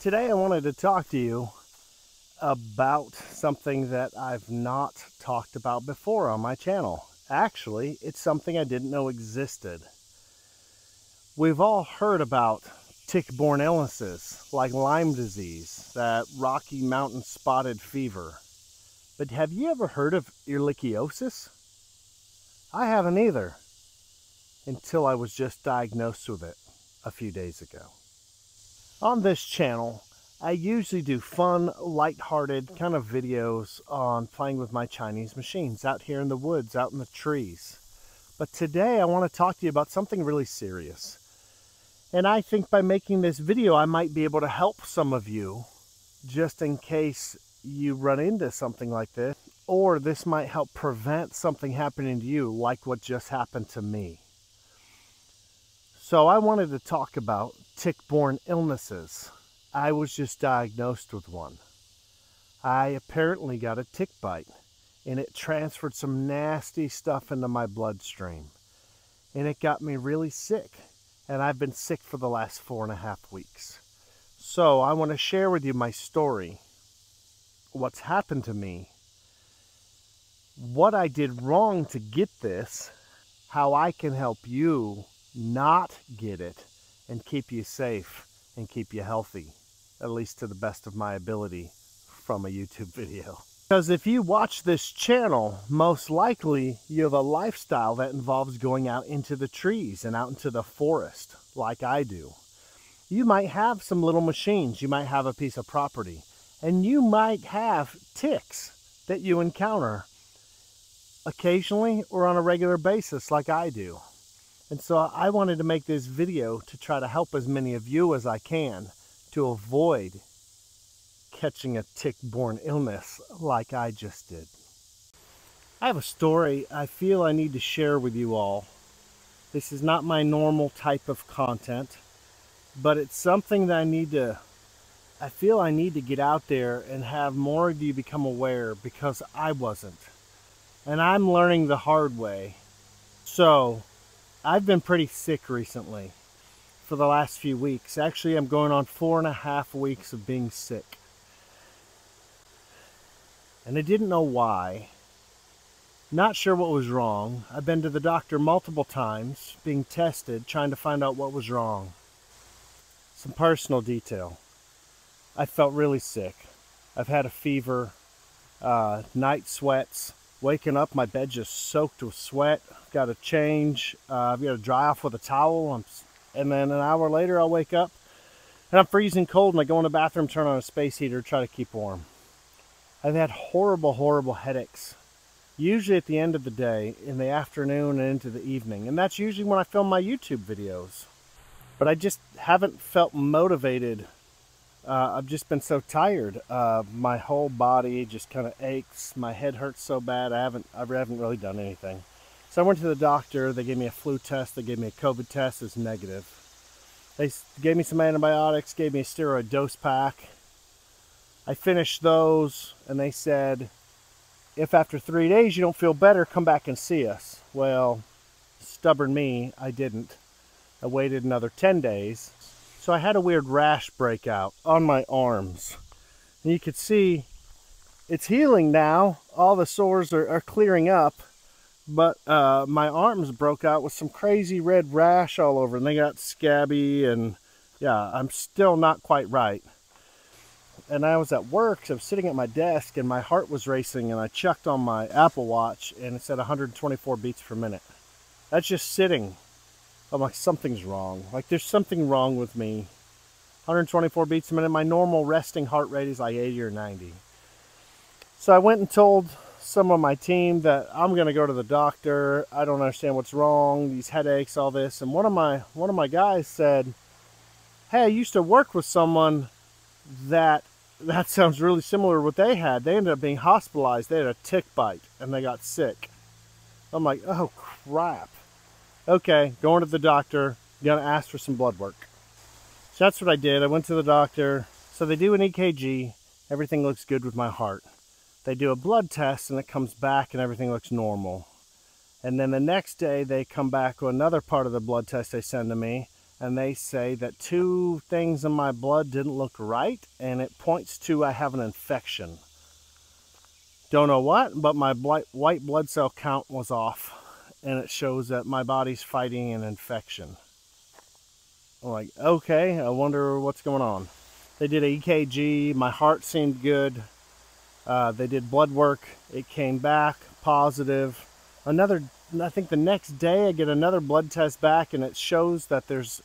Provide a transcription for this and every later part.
Today I wanted to talk to you about something that I've not talked about before on my channel. Actually, it's something I didn't know existed. We've all heard about tick-borne illnesses like Lyme disease, that Rocky Mountain spotted fever. But have you ever heard of ehrlichiosis? I haven't either until I was just diagnosed with it a few days ago. On this channel, I usually do fun, light-hearted kind of videos on playing with my Chinese machines out here in the woods, out in the trees. But today I want to talk to you about something really serious. And I think by making this video, I might be able to help some of you just in case you run into something like this, or this might help prevent something happening to you like what just happened to me. So I wanted to talk about tick-borne illnesses. I was just diagnosed with one. I apparently got a tick bite and it transferred some nasty stuff into my bloodstream and it got me really sick and I've been sick for the last four and a half weeks. So I want to share with you my story, what's happened to me, what I did wrong to get this, how I can help you not get it, and keep you safe and keep you healthy, at least to the best of my ability from a YouTube video. Because if you watch this channel, most likely you have a lifestyle that involves going out into the trees and out into the forest like I do. You might have some little machines, you might have a piece of property, and you might have ticks that you encounter occasionally or on a regular basis like I do. And so I wanted to make this video to try to help as many of you as I can to avoid catching a tick-borne illness like I just did. I have a story I feel I need to share with you all. This is not my normal type of content, but it's something that I need to, I feel I need to get out there and have more of you become aware because I wasn't. And I'm learning the hard way. So, I've been pretty sick recently for the last few weeks. Actually, I'm going on four and a half weeks of being sick. And I didn't know why. Not sure what was wrong. I've been to the doctor multiple times, being tested, trying to find out what was wrong. Some personal detail. I felt really sick. I've had a fever, uh, night sweats, waking up, my bed just soaked with sweat. Got to change. Uh, I've got to dry off with a towel. I'm, and then an hour later, I'll wake up and I'm freezing cold and I go in the bathroom, turn on a space heater, try to keep warm. I've had horrible, horrible headaches. Usually at the end of the day, in the afternoon and into the evening. And that's usually when I film my YouTube videos. But I just haven't felt motivated uh, I've just been so tired. Uh, my whole body just kind of aches. My head hurts so bad. I haven't, I haven't really done anything. So I went to the doctor. They gave me a flu test. They gave me a COVID test. It's negative. They gave me some antibiotics. Gave me a steroid dose pack. I finished those, and they said, if after three days you don't feel better, come back and see us. Well, stubborn me, I didn't. I waited another 10 days so I had a weird rash breakout on my arms. And you could see it's healing now. All the sores are, are clearing up. But uh, my arms broke out with some crazy red rash all over. And they got scabby and yeah, I'm still not quite right. And I was at work, so I was sitting at my desk and my heart was racing and I checked on my Apple Watch and it said 124 beats per minute. That's just sitting I'm like, something's wrong. Like, there's something wrong with me. 124 beats a minute. My normal resting heart rate is like 80 or 90. So I went and told some of my team that I'm going to go to the doctor. I don't understand what's wrong. These headaches, all this. And one of my one of my guys said, "Hey, I used to work with someone that that sounds really similar to what they had. They ended up being hospitalized. They had a tick bite and they got sick." I'm like, "Oh crap." Okay, going to the doctor, gonna ask for some blood work. So that's what I did. I went to the doctor. So they do an EKG. Everything looks good with my heart. They do a blood test and it comes back and everything looks normal. And then the next day they come back with another part of the blood test they send to me and they say that two things in my blood didn't look right, and it points to I have an infection. Don't know what, but my white blood cell count was off, and it shows that my body's fighting an infection. I'm like, okay, I wonder what's going on. They did a EKG, my heart seemed good. Uh, they did blood work, it came back positive. Another, I think the next day I get another blood test back, and it shows that there's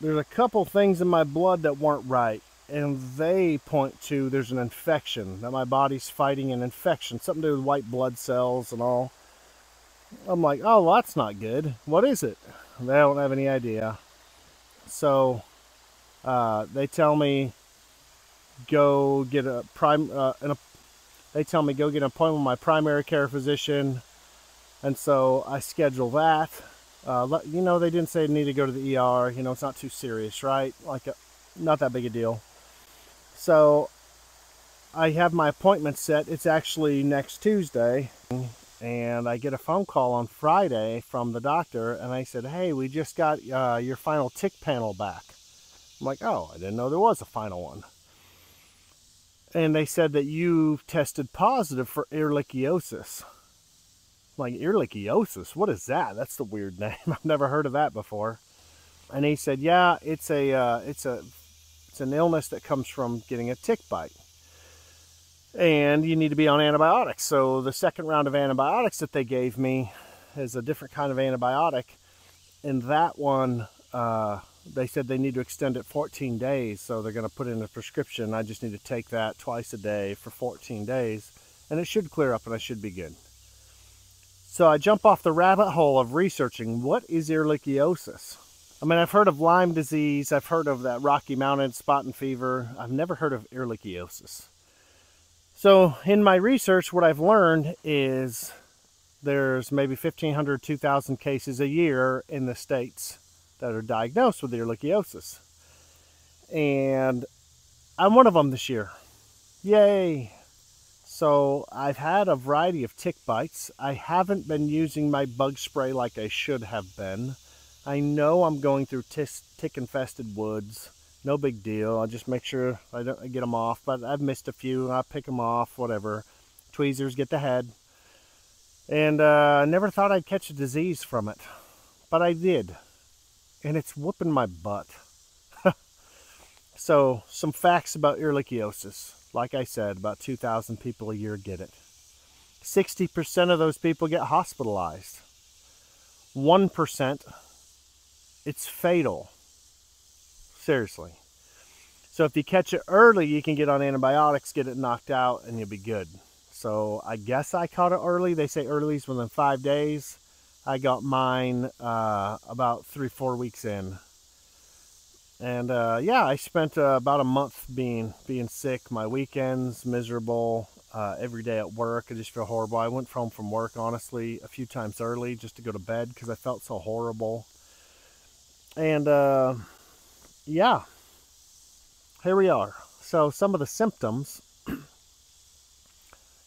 there's a couple things in my blood that weren't right and they point to there's an infection that my body's fighting an infection something to do with white blood cells and all i'm like oh that's not good what is it they don't have any idea so uh, they tell me go get a prime uh, an, they tell me go get an appointment with my primary care physician and so i schedule that uh, you know, they didn't say need to go to the ER. You know, it's not too serious, right? Like, a, uh, not that big a deal. So, I have my appointment set. It's actually next Tuesday. And I get a phone call on Friday from the doctor. And I said, hey, we just got uh, your final tick panel back. I'm like, oh, I didn't know there was a final one. And they said that you tested positive for ehrlichiosis like ehrlichiosis. What is that? That's the weird name. I've never heard of that before. And he said, yeah, it's a, uh, it's a, it's an illness that comes from getting a tick bite. And you need to be on antibiotics. So the second round of antibiotics that they gave me is a different kind of antibiotic. And that one, uh, they said they need to extend it 14 days. So they're going to put in a prescription. I just need to take that twice a day for 14 days. And it should clear up and I should be good. So I jump off the rabbit hole of researching what is ehrlichiosis. I mean, I've heard of Lyme disease, I've heard of that Rocky Mountain spotting fever. I've never heard of ehrlichiosis. So in my research, what I've learned is there's maybe 1,500, 2,000 cases a year in the States that are diagnosed with ehrlichiosis. And I'm one of them this year. Yay! So I've had a variety of tick bites. I haven't been using my bug spray like I should have been. I know I'm going through tick infested woods. No big deal. I'll just make sure I don't get them off. But I've missed a few. And I pick them off, whatever. Tweezers get the head. And uh, I never thought I'd catch a disease from it. But I did. And it's whooping my butt. so, some facts about ehrlichiosis like I said, about 2,000 people a year get it. 60% of those people get hospitalized. 1%, it's fatal. Seriously. So if you catch it early, you can get on antibiotics, get it knocked out, and you'll be good. So I guess I caught it early. They say early is within five days. I got mine uh, about three, four weeks in. And uh, yeah, I spent uh, about a month being being sick. My weekends miserable. Uh, every day at work, I just feel horrible. I went home from work honestly a few times early just to go to bed because I felt so horrible. And uh, yeah, here we are. So some of the symptoms: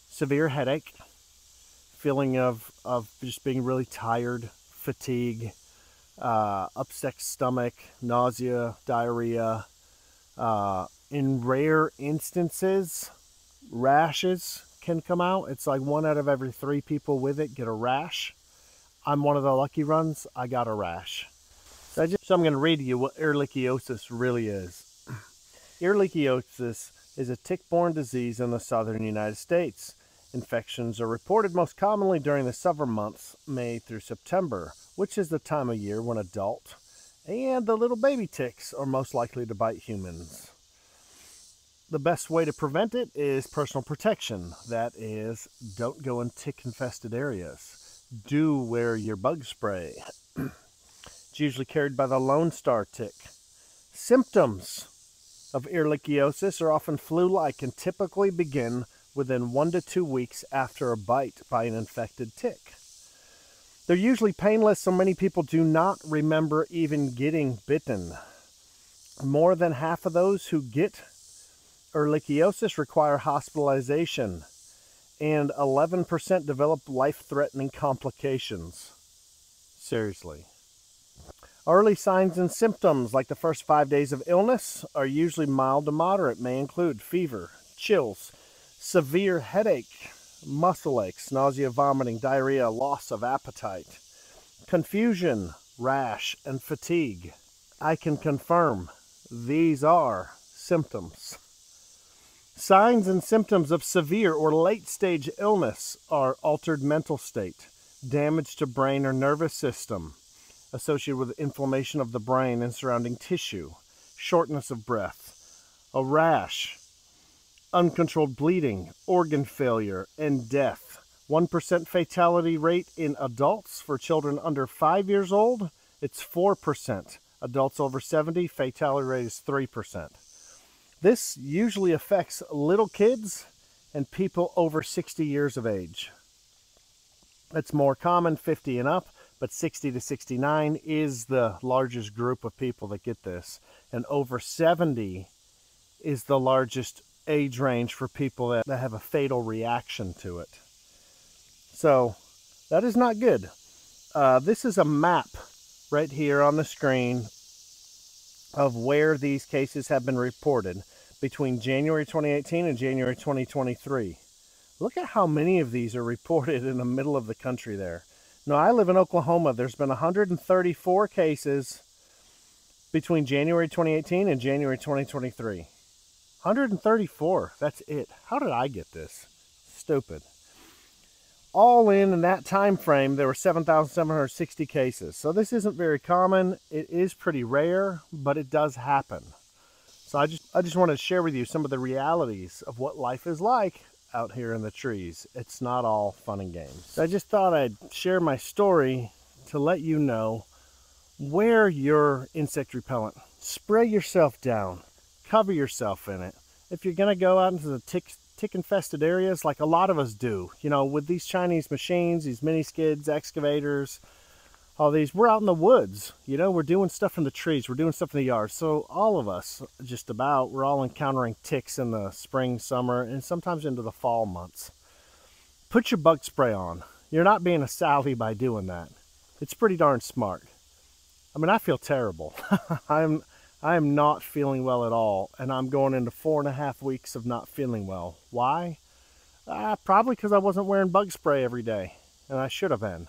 severe headache, feeling of of just being really tired, fatigue uh, upset stomach, nausea, diarrhea. Uh, in rare instances, rashes can come out. It's like one out of every three people with it get a rash. I'm one of the lucky ones. I got a rash. So, just, so I'm going to read to you what ehrlichiosis really is. ehrlichiosis is a tick-borne disease in the southern United States. Infections are reported most commonly during the summer months, May through September which is the time of year when adult and the little baby ticks are most likely to bite humans. The best way to prevent it is personal protection. That is, don't go in tick infested areas. Do wear your bug spray. it's usually carried by the Lone Star tick. Symptoms of ehrlichiosis are often flu like and typically begin within one to two weeks after a bite by an infected tick. They're usually painless, so many people do not remember even getting bitten. More than half of those who get ehrlichiosis require hospitalization, and 11% develop life threatening complications. Seriously. Early signs and symptoms, like the first five days of illness, are usually mild to moderate, may include fever, chills, severe headache, muscle aches, nausea, vomiting, diarrhea, loss of appetite, confusion, rash, and fatigue. I can confirm these are symptoms. Signs and symptoms of severe or late stage illness are altered mental state, damage to brain or nervous system, associated with inflammation of the brain and surrounding tissue, shortness of breath, a rash, uncontrolled bleeding, organ failure, and death. 1% fatality rate in adults for children under 5 years old, it's 4%. Adults over 70, fatality rate is 3%. This usually affects little kids and people over 60 years of age. It's more common 50 and up, but 60 to 69 is the largest group of people that get this. And over 70 is the largest age range for people that, that have a fatal reaction to it. So that is not good. Uh, this is a map right here on the screen of where these cases have been reported between January 2018 and January 2023. Look at how many of these are reported in the middle of the country there. Now, I live in Oklahoma. There's been 134 cases between January 2018 and January 2023. 134. That's it. How did I get this? Stupid. All in in that time frame, there were 7,760 cases. So this isn't very common. It is pretty rare, but it does happen. So I just I just wanted to share with you some of the realities of what life is like out here in the trees. It's not all fun and games. I just thought I'd share my story to let you know wear your insect repellent. Spray yourself down. Cover yourself in it. If you're going to go out into the tick, tick infested areas like a lot of us do, you know, with these Chinese machines, these mini skids, excavators, all these, we're out in the woods, you know, we're doing stuff in the trees, we're doing stuff in the yard. So all of us, just about, we're all encountering ticks in the spring, summer, and sometimes into the fall months. Put your bug spray on. You're not being a Sally by doing that. It's pretty darn smart. I mean, I feel terrible. I'm, I am not feeling well at all, and I'm going into four and a half weeks of not feeling well. Why? Uh, probably because I wasn't wearing bug spray every day, and I should have been.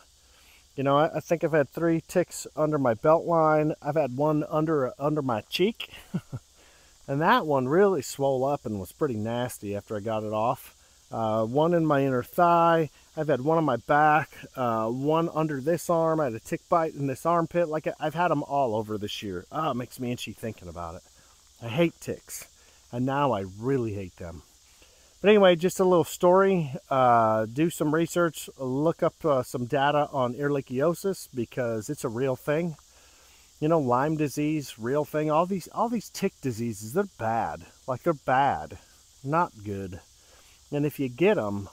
You know, I, I, think I've had three ticks under my belt line. I've had one under under my cheek. and that one really swelled up and was pretty nasty after I got it off. Uh, one in my inner thigh. I've had one on my back. Uh, one under this arm. I had a tick bite in this armpit. Like I've had them all over this year. Ah, oh, it makes me itchy thinking about it. I hate ticks. And now I really hate them. But anyway, just a little story. Uh, do some research, look up uh, some data on ehrlichiosis because it's a real thing. You know, Lyme disease, real thing. All these, all these tick diseases, they're bad. Like they're bad, not good. And if you get them,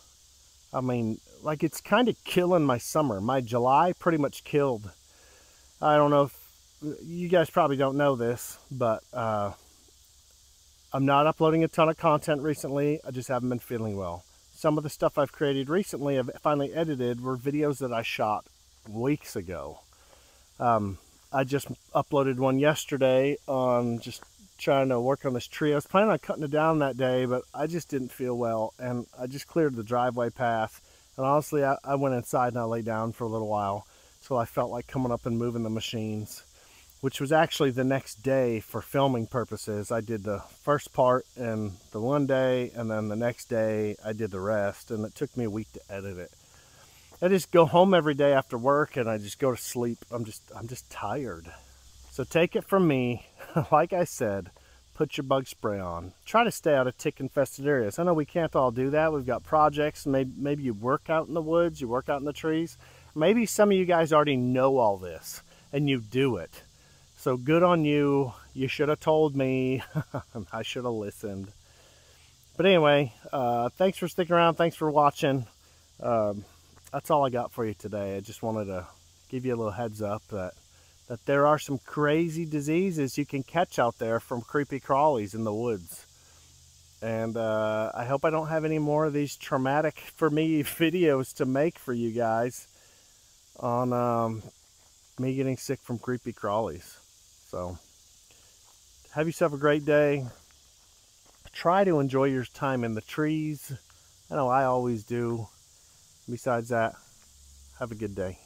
I mean, like it's kind of killing my summer. My July pretty much killed. I don't know if you guys probably don't know this, but uh, I'm not uploading a ton of content recently. I just haven't been feeling well. Some of the stuff I've created recently, I've finally edited, were videos that I shot weeks ago. Um, I just uploaded one yesterday on just trying to work on this tree. I was planning on cutting it down that day, but I just didn't feel well, and I just cleared the driveway path. And honestly, I, I went inside and I lay down for a little while until I felt like coming up and moving the machines which was actually the next day for filming purposes. I did the first part in the one day, and then the next day I did the rest, and it took me a week to edit it. I just go home every day after work and I just go to sleep. I'm just I'm just tired. So take it from me, like I said, put your bug spray on. Try to stay out of tick infested areas. I know we can't all do that. We've got projects. Maybe maybe you work out in the woods, you work out in the trees. Maybe some of you guys already know all this and you do it so good on you. You should have told me. I should have listened. But anyway, uh, thanks for sticking around. Thanks for watching. Um, that's all I got for you today. I just wanted to give you a little heads up that that there are some crazy diseases you can catch out there from creepy crawlies in the woods. And uh, I hope I don't have any more of these traumatic for me videos to make for you guys on um, me getting sick from creepy crawlies. So, have yourself a great day. Try to enjoy your time in the trees. I know I always do. Besides that, have a good day.